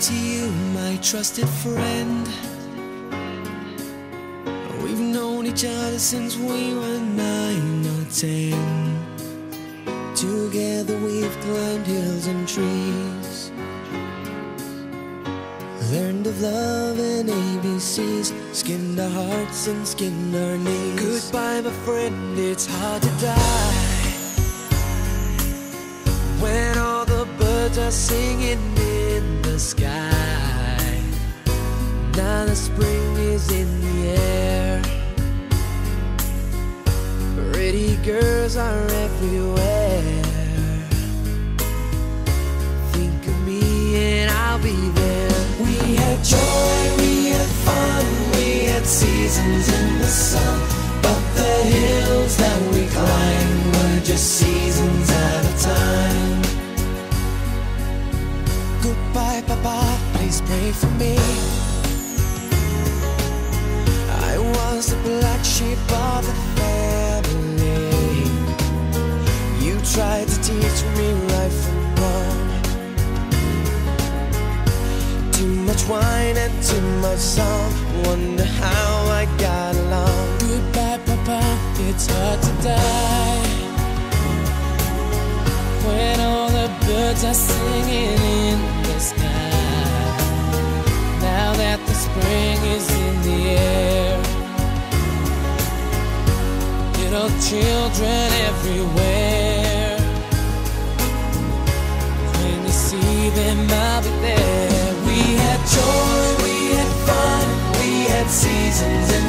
to you, my trusted friend. We've known each other since we were nine or ten. Together we've climbed hills and trees. Learned of love and ABCs, skinned our hearts and skinned our knees. Goodbye, my friend, it's hard to die. When all the birds are singing in sky. Now the spring is in the air. Pretty girls are everywhere. Papa, please pray for me. I was the black sheep of the family. You tried to teach me right from wrong. Too much wine and too much song. Wonder how I got along. Goodbye, Papa, it's hard to die. When all the birds are singing in the sky. Spring is in the air. Little children everywhere. When you see them, I'll be there. We had joy, we had fun, we had seasons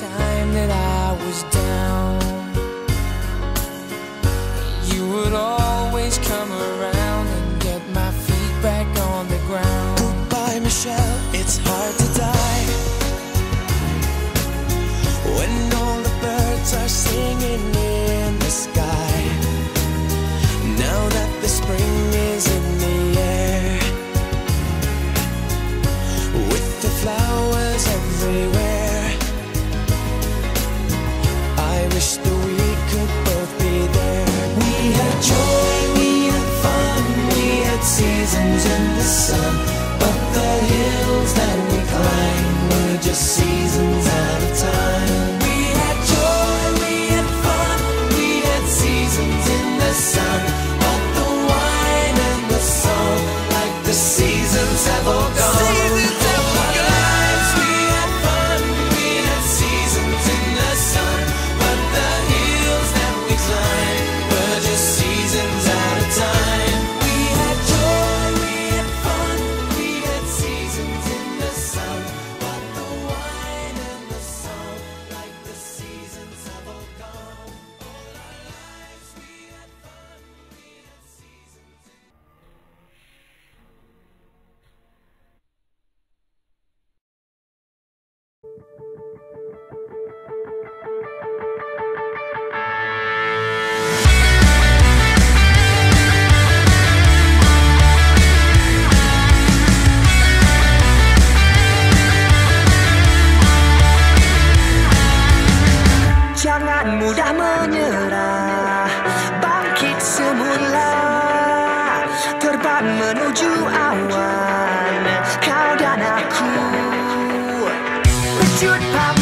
time that I was down, we seasons in the sun, but the hills that we climbed were just seasons at a time. We had joy, we had fun, we had seasons in the sun, but the wine and the song, like the seasons have Wujud pantas Jangan